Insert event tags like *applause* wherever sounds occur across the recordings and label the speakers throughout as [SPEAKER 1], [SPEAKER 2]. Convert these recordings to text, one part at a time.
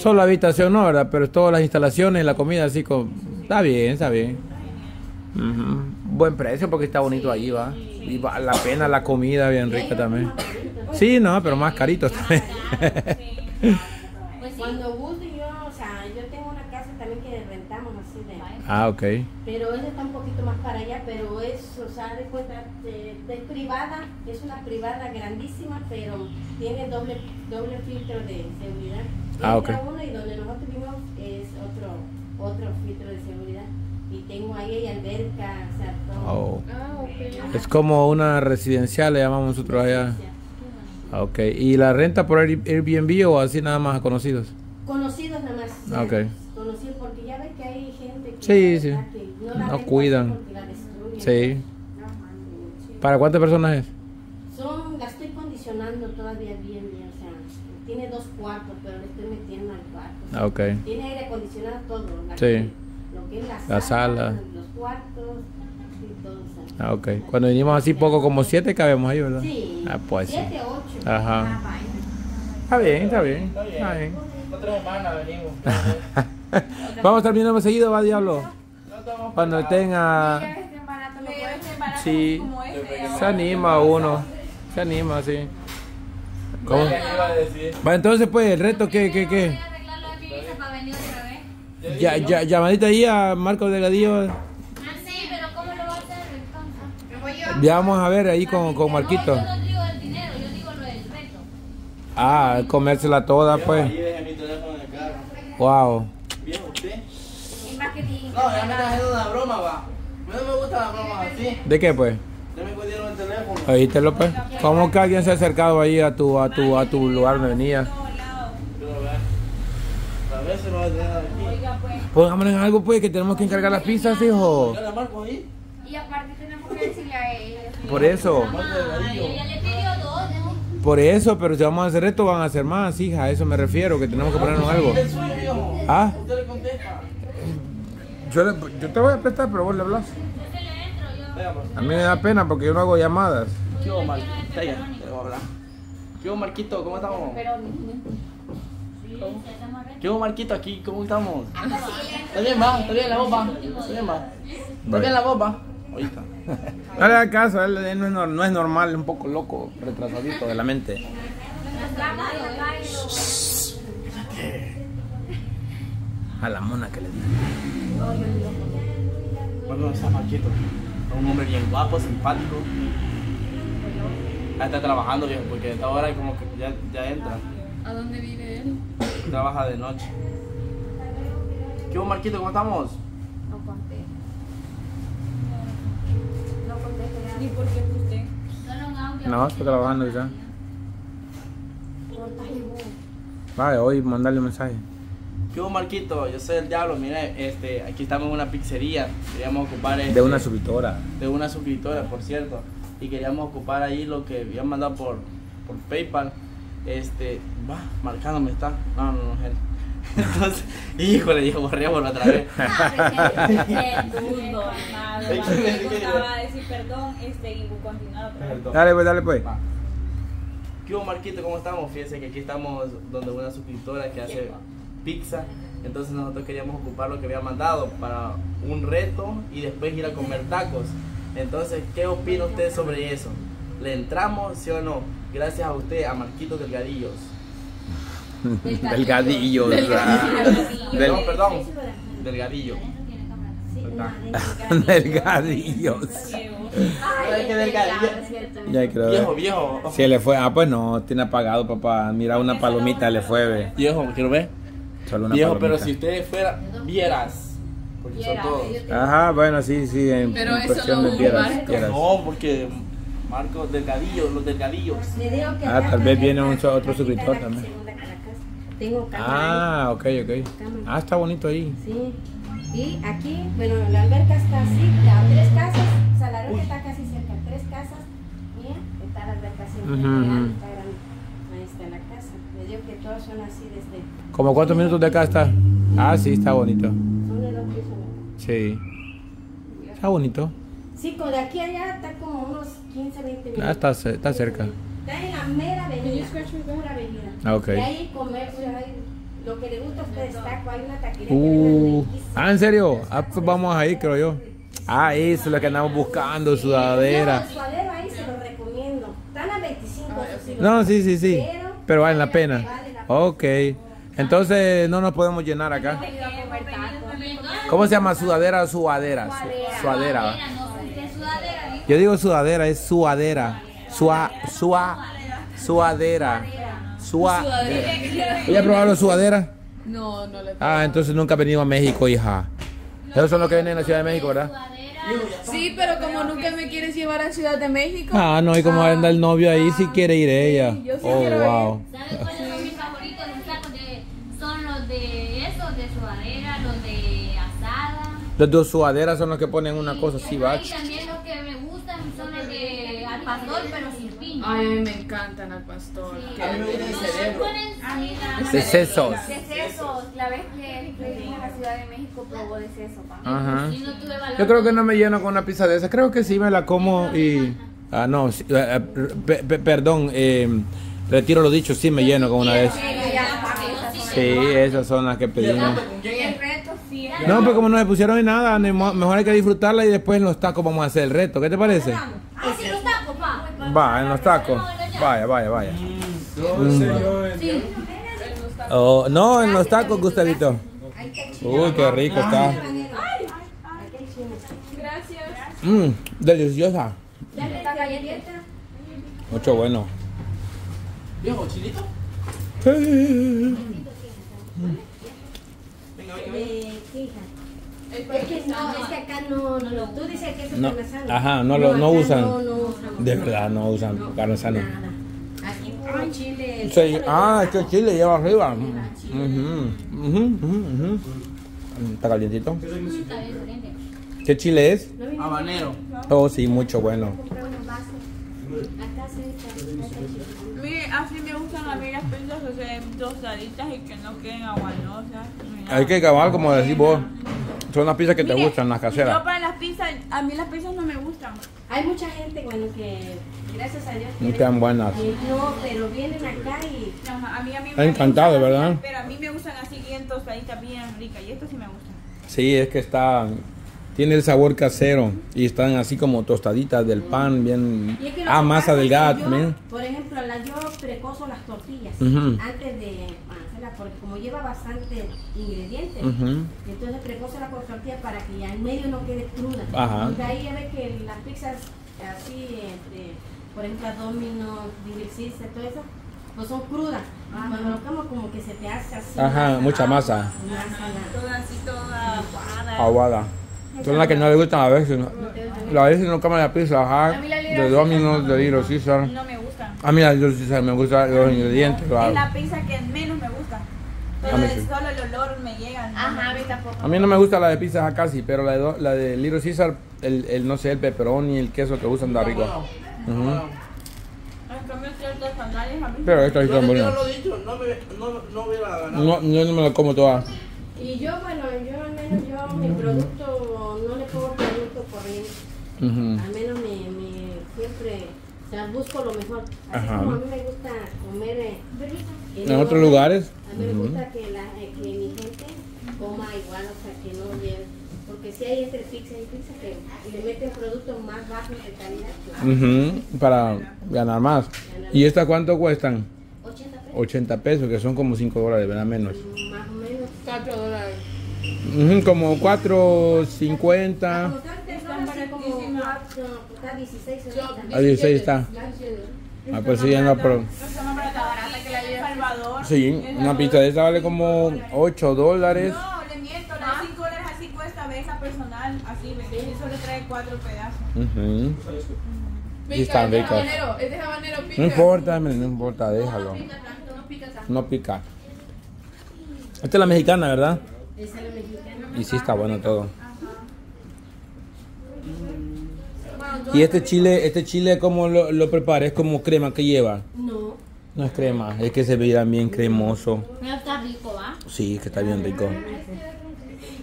[SPEAKER 1] Solo la habitación no, ¿verdad? Pero todas las instalaciones, la comida así con... Está bien, está bien. Buen precio porque está bonito ahí, va. Y vale la pena la comida, bien rica también. Sí, no, pero más carito también.
[SPEAKER 2] Sí. *laughs*
[SPEAKER 3] Cuando guste yo, o sea, yo tengo una casa también que rentamos así de...
[SPEAKER 1] ah, ok.
[SPEAKER 3] Pero esa está un poquito más para allá, pero es, o sea, de cuenta, es privada, es una privada grandísima, pero tiene doble, doble filtro de seguridad.
[SPEAKER 1] Ah,
[SPEAKER 3] Entra
[SPEAKER 1] ok.
[SPEAKER 3] uno y donde nosotros vivimos es otro, otro filtro de seguridad. Y tengo ahí hay alberca, o sea, todo.
[SPEAKER 1] Oh.
[SPEAKER 2] Ah, ok.
[SPEAKER 1] Es como una residencial, le llamamos nosotros allá. Ah, Ok. ¿Y la renta por Air- Airbnb o así nada más a conocidos?
[SPEAKER 3] Conocidos nada más.
[SPEAKER 1] Ah, ok.
[SPEAKER 3] Conocidos porque ya ves que hay gente
[SPEAKER 1] Sí, sí.
[SPEAKER 3] no,
[SPEAKER 1] cuidan. Sí. ¿Para cuántas personas es?
[SPEAKER 3] Son, la estoy condicionando todavía bien, bien, o sea, tiene dos cuartos, pero le estoy metiendo al cuarto.
[SPEAKER 1] Ah, ok.
[SPEAKER 3] Tiene aire acondicionado todo. la-
[SPEAKER 1] Sí.
[SPEAKER 3] Lo que es la,
[SPEAKER 1] La sala.
[SPEAKER 3] los cuartos y todo. o sea.
[SPEAKER 1] Ah, ok. Cuando vinimos así poco, como siete cabemos ahí, ¿verdad?
[SPEAKER 3] Sí.
[SPEAKER 1] Ah, pues sí.
[SPEAKER 3] Siete, ocho.
[SPEAKER 1] Ajá.
[SPEAKER 2] Ah,
[SPEAKER 1] Está bien, está bien.
[SPEAKER 4] Está bien.
[SPEAKER 1] Está bien.
[SPEAKER 4] Otra semana venimos. *laughs* *laughs*
[SPEAKER 1] Vamos a estar más seguido, va, diablo. Cuando tenga... Sí. Se anima uno. Se anima, sí. ¿Cómo? Va, entonces, pues, el reto, ¿qué, qué, qué? Ya, ya, llamadita ahí a Marco Delgadillo. Ya vamos a ver ahí con, con Marquito. Ah, comérsela toda, pues. Wow.
[SPEAKER 4] Viejo, usted.
[SPEAKER 2] Y marketing.
[SPEAKER 4] No, ya me estás haciendo una broma, va. A mí no me gustan las bromas así.
[SPEAKER 1] ¿De qué, pues?
[SPEAKER 4] Ya me cogieron el teléfono.
[SPEAKER 1] Oíste, López. ¿Cómo que alguien se ha acercado ahí a tu, a tu, a tu lugar donde venía?
[SPEAKER 4] Quiero ver. A ver si lo va a tener aquí.
[SPEAKER 2] Oiga, pues.
[SPEAKER 1] Pongámonos en algo, pues, que tenemos que encargar las pizzas, hijo.
[SPEAKER 4] ¿Ya la marco ahí?
[SPEAKER 2] Y aparte tenemos que decirle a ella.
[SPEAKER 1] Por eso.
[SPEAKER 2] Ella le pidió dos, ¿no?
[SPEAKER 1] por eso, pero si vamos a hacer esto, van a hacer más, hija. A eso me refiero, que tenemos que ponernos algo. Ah,
[SPEAKER 4] Usted le contesta.
[SPEAKER 1] Yo, le- yo te voy a prestar, pero vos le hablas. A mí me da pena porque yo no hago llamadas.
[SPEAKER 4] ¿Qué hubo, Marquito? Calla, te voy a hablar. ¿Qué hubo, Marquito? ¿Cómo estamos?
[SPEAKER 2] Retos.
[SPEAKER 4] ¿Qué hubo, Marquito? Aquí, ¿cómo estamos? ¿Está bien, va? ¿Está bien la va? ¿Está bien, va? ¿Está bien la va? Ahorita.
[SPEAKER 1] No le da caso, él, él no, es, nor- no es normal, es un poco loco, retrasadito de la mente. A la mona que le digo.
[SPEAKER 4] Bueno, está Marquito. Un hombre bien guapo, simpático. Ya está trabajando, viejo, porque a esta hora como que ya, ya entra.
[SPEAKER 2] ¿A dónde vive él?
[SPEAKER 4] Trabaja de noche. ¿Qué hubo, Marquito? ¿Cómo estamos?
[SPEAKER 2] No contesta. No contesta. ¿Ni por qué usted?
[SPEAKER 1] No, está trabajando ya. Vale, hoy mandarle un mensaje.
[SPEAKER 4] ¿Qué hubo, Marquito? Yo soy el diablo. Mire, este, aquí estamos en una pizzería. Queríamos ocupar este,
[SPEAKER 1] De una suscriptora.
[SPEAKER 4] de una suscriptora, por cierto. Y queríamos ocupar ahí lo que habían mandado por, por PayPal. Este, va, marcándome está. No, no, no, él. *laughs* Entonces, híjole, dijo, borrémoslo otra vez.
[SPEAKER 5] decir *laughs* perdón este, y continuar otra vez.
[SPEAKER 1] Dale pues, dale pues.
[SPEAKER 4] Va. ¿Qué hubo, Marquito? ¿Cómo estamos? Fíjense que aquí estamos donde una suscriptora que hace pizza. Entonces nosotros queríamos ocupar lo que había mandado para un reto y después ir a comer tacos. Entonces, ¿qué opina usted sobre eso? ¿Le entramos, sí o no? Gracias a usted, a Marquito Delgadillos.
[SPEAKER 1] Delgadillo, ¿verdad? Del-
[SPEAKER 4] Perdón, perdón. Delgadillo.
[SPEAKER 1] Delgadillos.
[SPEAKER 4] Ay, qué delgadillo.
[SPEAKER 1] Ya creo.
[SPEAKER 4] Viejo, viejo.
[SPEAKER 1] Si le fue, ah, pues no, tiene apagado, papá. Mira, una palomita le fue.
[SPEAKER 4] Viejo, quiero ver.
[SPEAKER 1] Solo una
[SPEAKER 4] Viejo,
[SPEAKER 1] palomita.
[SPEAKER 4] pero si ustedes fueran, vieras. Porque son todos.
[SPEAKER 1] Ajá, bueno, sí, sí, en,
[SPEAKER 2] Pero
[SPEAKER 1] en
[SPEAKER 2] eso no
[SPEAKER 1] de piedras.
[SPEAKER 2] Marco.
[SPEAKER 1] piedras.
[SPEAKER 4] No, porque Marco Delgadillo, los Delgadillos.
[SPEAKER 3] Le digo que
[SPEAKER 1] Ah, tal vez viene un- otro suscriptor también.
[SPEAKER 3] Tengo cámara
[SPEAKER 1] Ah, ok, ok. Ah, está bonito ahí.
[SPEAKER 3] Sí. Y aquí, bueno, la alberca está así, a tres casas, o sea, la alberca está casi cerca, tres casas, mía, está la alberca siempre grande,
[SPEAKER 1] ujú.
[SPEAKER 3] está grande. Ahí está la casa. Le digo que todos son así desde,
[SPEAKER 1] ¿Como cuántos minutos de acá está? Ah, sí, está bonito.
[SPEAKER 3] son de dos pisos.
[SPEAKER 1] Sí. Está bonito.
[SPEAKER 3] Sí, como de aquí a allá está como unos 15, 20 minutos.
[SPEAKER 1] Ah, está, está cerca.
[SPEAKER 3] Está en la mera avenida, pura avenida.
[SPEAKER 1] Ah, ok.
[SPEAKER 3] Y hay comercio, hay Lo que le gusta a ustedes taco, hay una taquería que
[SPEAKER 1] Uh,
[SPEAKER 3] riquísimo.
[SPEAKER 1] ah, ¿en serio? Ah, pues vamos ahí, creo yo. Ah, eso es lo que andamos buscando, sudadera.
[SPEAKER 3] No, suadero ahí se lo recomiendo. Están a 25 eso sí lo
[SPEAKER 1] No, sí, sí, sí.
[SPEAKER 3] Pero,
[SPEAKER 1] vale la pena. Ok. Entonces no nos podemos llenar acá. ¿Cómo se llama? Sudadera o suadera. Su- Suadera. Yo digo sudadera, es suadera. Sua, sua, suadera. Suadera. ¿Ella ha probado la sudadera?
[SPEAKER 6] No, no le
[SPEAKER 1] Ah, entonces nunca ha venido a México, hija. Esos son los que vienen en la Ciudad de México, ¿verdad?
[SPEAKER 6] Sí, pero como nunca me quieres llevar a Ciudad de México.
[SPEAKER 1] Ah, no, y como anda el novio ahí, si quiere ir ella.
[SPEAKER 6] yo sí
[SPEAKER 1] Oh,
[SPEAKER 6] quiero ir.
[SPEAKER 1] wow.
[SPEAKER 2] ¿Sabes cuáles son mis favoritos? Los tacos de, son los de esos, de sudadera, los de asada.
[SPEAKER 1] Los dos sudaderas son los que ponen una cosa así, va.
[SPEAKER 2] ahí también los que me gustan son los de al pastor.
[SPEAKER 6] Ay, a mí me encantan al pastor.
[SPEAKER 2] Sí.
[SPEAKER 4] A mí me viene el
[SPEAKER 2] No,
[SPEAKER 4] cerebro.
[SPEAKER 2] ponen-
[SPEAKER 7] A mí la,
[SPEAKER 1] De sesos.
[SPEAKER 7] de sesos, la vez que a la Ciudad de México probó de seso, pa.
[SPEAKER 1] Ajá.
[SPEAKER 2] Y no tuve valor.
[SPEAKER 1] Yo creo que no me lleno con una pizza de esa. Creo que sí me la como y. Ah, no, sí, eh, eh, pe- pe- perdón, eh, retiro lo dicho, sí me lleno con una de esas. Sí, esas son las que pedimos.
[SPEAKER 4] ¿Con quién es?
[SPEAKER 7] El reto sí.
[SPEAKER 1] No, pues como no me pusieron ni nada, mejor hay que disfrutarla y después en los tacos vamos a hacer el reto. ¿Qué te parece? Va, en los tacos. Vaya, vaya, vaya. Oh, no, en los tacos, Gustavito. Uy, qué rico está.
[SPEAKER 6] Gracias.
[SPEAKER 1] Mmm, deliciosa. Mucho bueno.
[SPEAKER 4] Viejo, chilito. Venga, venga, venga.
[SPEAKER 3] Es que no, es que acá no, no, no. Tú dices que es
[SPEAKER 1] No,
[SPEAKER 3] parmesano.
[SPEAKER 1] ajá, no lo- no
[SPEAKER 3] acá
[SPEAKER 1] usan.
[SPEAKER 3] No, no usamos.
[SPEAKER 1] De verdad, no usan carne sana.
[SPEAKER 3] Nada. Aquí puro chile.
[SPEAKER 1] Sí, ah, es que el chile lleva arriba. Ujú, ujú, ujú, ujú. Está calientito.
[SPEAKER 2] Está diferente.
[SPEAKER 1] ¿Qué chile es?
[SPEAKER 3] No
[SPEAKER 4] Habanero.
[SPEAKER 1] Oh, sí, mucho bueno.
[SPEAKER 3] se chile.
[SPEAKER 5] Mire, así me gustan a mí las pizzas que sean tostaditas y que no queden aguadosas. Mira.
[SPEAKER 1] Hay que acabar, como decís vos. Son las pizzas que te gustan, las
[SPEAKER 5] Yo
[SPEAKER 1] caseras.
[SPEAKER 5] para las pizzas, a mí las pizzas no me gustan.
[SPEAKER 3] Hay mucha gente, bueno, que gracias a Dios.
[SPEAKER 1] No quedan buenas.
[SPEAKER 3] No, pero vienen acá y
[SPEAKER 5] a mí, a mí
[SPEAKER 1] Está encantado,
[SPEAKER 5] gustan
[SPEAKER 1] ¿verdad?
[SPEAKER 5] Pero a mí me gustan así bien tostaditas, bien ricas. Y esto sí me gusta.
[SPEAKER 1] Sí, es que está. Tiene el sabor casero y están así como tostaditas del pan, bien.
[SPEAKER 3] Y es que
[SPEAKER 1] Ah, masa delgada
[SPEAKER 3] yo,
[SPEAKER 1] también.
[SPEAKER 3] Por ejemplo, la, yo precozo las tortillas antes de porque como lleva bastante ingredientes,
[SPEAKER 1] Ujú.
[SPEAKER 3] entonces precozo la tortilla para que ya en medio no quede cruda.
[SPEAKER 1] Ajá.
[SPEAKER 3] Porque ahí ya ves que las pizzas así, por ejemplo, Domino, Caesar, todo eso, pues son crudas. Cuando lo como como que se te hace así.
[SPEAKER 1] Ajá, mucha masa.
[SPEAKER 3] masa la-
[SPEAKER 5] Toda así, toda aguada.
[SPEAKER 1] Aguada. Son las que no le gustan a veces. ¿no? A veces no comen la pizza, ajá. De Domino's, de Little Caesar.
[SPEAKER 5] No me gustan.
[SPEAKER 1] A mí la Little Caesar me gustan los ingredientes.
[SPEAKER 5] Es
[SPEAKER 1] claro.
[SPEAKER 5] la pizza que gusta.
[SPEAKER 1] A mí
[SPEAKER 5] el-
[SPEAKER 1] sí.
[SPEAKER 5] solo el olor me llega. no
[SPEAKER 7] Ajá,
[SPEAKER 5] me
[SPEAKER 7] a mí
[SPEAKER 5] gusta.
[SPEAKER 7] tampoco.
[SPEAKER 1] A mí no me gusta la de pizza acá sí, pero la de, la de Little Caesar, el, el no sé, el pepperoni, el queso que usan da rico. Pero esta sí está
[SPEAKER 4] lo dicho, no,
[SPEAKER 1] yo no me la como toda.
[SPEAKER 3] Y yo, bueno, yo al menos yo mi producto, no le pongo producto corriente.
[SPEAKER 1] Ujú.
[SPEAKER 3] Al menos me, me siempre, o sea, busco lo mejor. Así
[SPEAKER 1] Ajá.
[SPEAKER 3] como a mí me gusta comer eh,
[SPEAKER 1] En otros lugares.
[SPEAKER 3] A mí me
[SPEAKER 1] Ujú.
[SPEAKER 3] gusta que, la, eh, que mi gente coma igual, o sea, que no lleve. Porque si hay entre pizza y pizza que le meten productos más bajos de calidad. pues,
[SPEAKER 1] Ujú, Para ganar más. ¿Y estas cuánto cuestan?
[SPEAKER 3] 80 pesos,
[SPEAKER 1] 80 pesos, que son como 5 dólares, ¿verdad? Menos.
[SPEAKER 3] más o menos.
[SPEAKER 6] 4 dólares.
[SPEAKER 1] Como 4.50.
[SPEAKER 3] Como están tres dólares, así como cuatro, está 16 ahorita.
[SPEAKER 1] A 16 está. Ah, pues sí,
[SPEAKER 5] de El Salvador.
[SPEAKER 1] Sí, una pizza de esta vale como 8 dólares.
[SPEAKER 5] No, le miento, la de 5 dólares así cuesta beja personal, así, y solo trae 4 pedazos.
[SPEAKER 1] Ujú.
[SPEAKER 6] Venga,
[SPEAKER 1] están ricas.
[SPEAKER 6] es de habanero pica.
[SPEAKER 1] No importa, no importa, déjalo.
[SPEAKER 6] No pica.
[SPEAKER 1] No. Esta es la mexicana, ¿verdad?
[SPEAKER 3] Esa es la mexicana.
[SPEAKER 1] Y sí está bueno todo. Y este chile, este chile ¿cómo lo, lo prepara? Es como crema que lleva.
[SPEAKER 3] No.
[SPEAKER 1] No es crema, es que se ve bien cremoso.
[SPEAKER 2] Pero está rico, ¿va?
[SPEAKER 1] Sí, que está bien rico.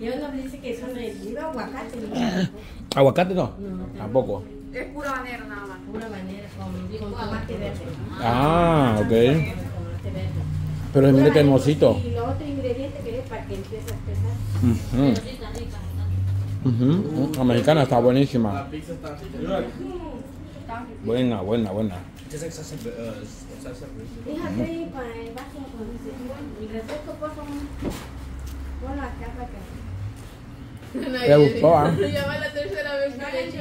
[SPEAKER 3] Y uno dice que son de lleva aguacate. ¿no? *clears throat*
[SPEAKER 1] ¿Aguacate no? Tampoco.
[SPEAKER 7] Es puro habanero nada más.
[SPEAKER 3] Pura manera, con, con tomate verde.
[SPEAKER 1] Ah, ok. Pero mire qué hermosito.
[SPEAKER 3] Y lo otro, y
[SPEAKER 1] Ujú.
[SPEAKER 2] Pero sí está rica.
[SPEAKER 1] Ujú. La mexicana está buenísima.
[SPEAKER 4] La pizza está
[SPEAKER 1] Buena, buena, buena.
[SPEAKER 3] Que.
[SPEAKER 1] ¿Te gustó, ah?
[SPEAKER 6] Ya va la tercera vez que le he hecho.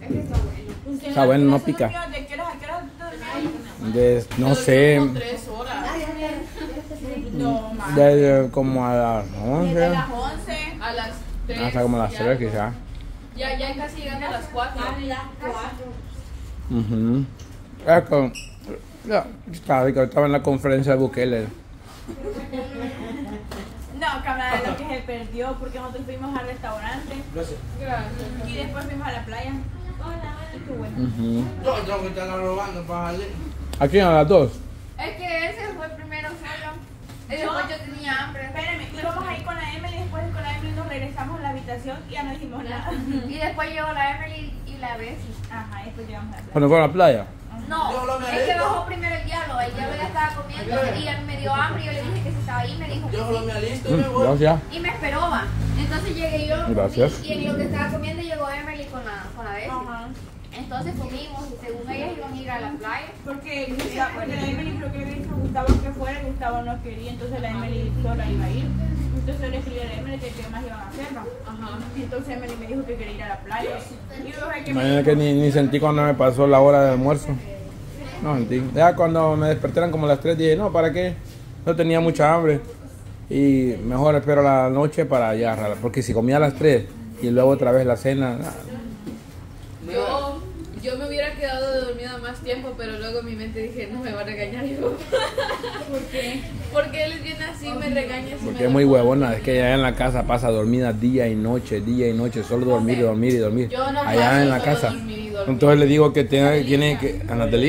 [SPEAKER 7] Es que está bueno.
[SPEAKER 1] No pica.
[SPEAKER 5] ¿De
[SPEAKER 1] no sé, desde como a las
[SPEAKER 5] Desde
[SPEAKER 1] 11
[SPEAKER 6] 3,
[SPEAKER 1] hasta ah, como las 3 quizás.
[SPEAKER 6] Ya, ya casi llegando a las 4.
[SPEAKER 1] Ah, las 4. Uh -huh. ya, con, ya, estaba, estaba en la conferencia de Bukele.
[SPEAKER 5] No, camarada, lo que se perdió porque nosotros fuimos al restaurante.
[SPEAKER 6] Gracias.
[SPEAKER 5] Y después fuimos a la playa. Hola, qué bueno.
[SPEAKER 4] Yo tengo que estar robando para salir.
[SPEAKER 1] ¿A quién? ¿A las dos?
[SPEAKER 7] Es que ese fue primero solo. Después yo tenía hambre.
[SPEAKER 5] Espérame, íbamos a ir regresamos a la habitación y ya no dijimos nada. *laughs*
[SPEAKER 7] Y después llegó la Emily y la Bessie.
[SPEAKER 5] Ajá, después llegamos a la playa.
[SPEAKER 1] Cuando fueron a la playa.
[SPEAKER 7] No, es que bajó primero el diálogo. El diálogo ya estaba comiendo y él me dio hambre y yo le dije que si estaba ahí me dijo que
[SPEAKER 4] Yo
[SPEAKER 7] sí.
[SPEAKER 4] me alisto y me
[SPEAKER 1] Mm,
[SPEAKER 4] voy.
[SPEAKER 1] Gracias.
[SPEAKER 7] Y me esperó, va. Entonces llegué yo.
[SPEAKER 1] Gracias.
[SPEAKER 7] Y en lo que estaba comiendo llegó Emily con la, con la Bessie.
[SPEAKER 5] Ajá.
[SPEAKER 7] Entonces comimos y según iban a la playa.
[SPEAKER 5] Porque, porque la Emily creo que le dijo a Gustavo que fuera y Gustavo no quería, entonces la Emily sola iba a ir. Entonces yo le escribí a la Emily que qué más iban a hacer, ¿no?
[SPEAKER 6] Ajá.
[SPEAKER 5] Y entonces Emily me dijo que quería ir a la playa. Y yo dije que me
[SPEAKER 1] Imagínate que ni, ni sentí cuando me pasó la hora de almuerzo. No sentí. Ya cuando me despertaron como a las 3 dije, no, ¿para qué? No tenía mucha hambre. Y mejor espero la noche para ya, porque si comía a las 3 y luego otra vez la cena, nah,
[SPEAKER 6] Yo, yo me hubiera quedado de dormida más tiempo, pero luego en mi mente dije, no me va a regañar yo. *laughs* ¿Por qué? Porque él es bien así, me regaña.
[SPEAKER 1] porque
[SPEAKER 6] me
[SPEAKER 1] es muy huevona, es que allá en la casa pasa dormida día y noche, día y noche, solo dormir y dormir y dormir.
[SPEAKER 6] Yo no
[SPEAKER 1] Allá en la
[SPEAKER 6] solo
[SPEAKER 1] casa.
[SPEAKER 6] dormir y dormir.
[SPEAKER 1] Entonces le digo que tiene, tiene que, Anatelí,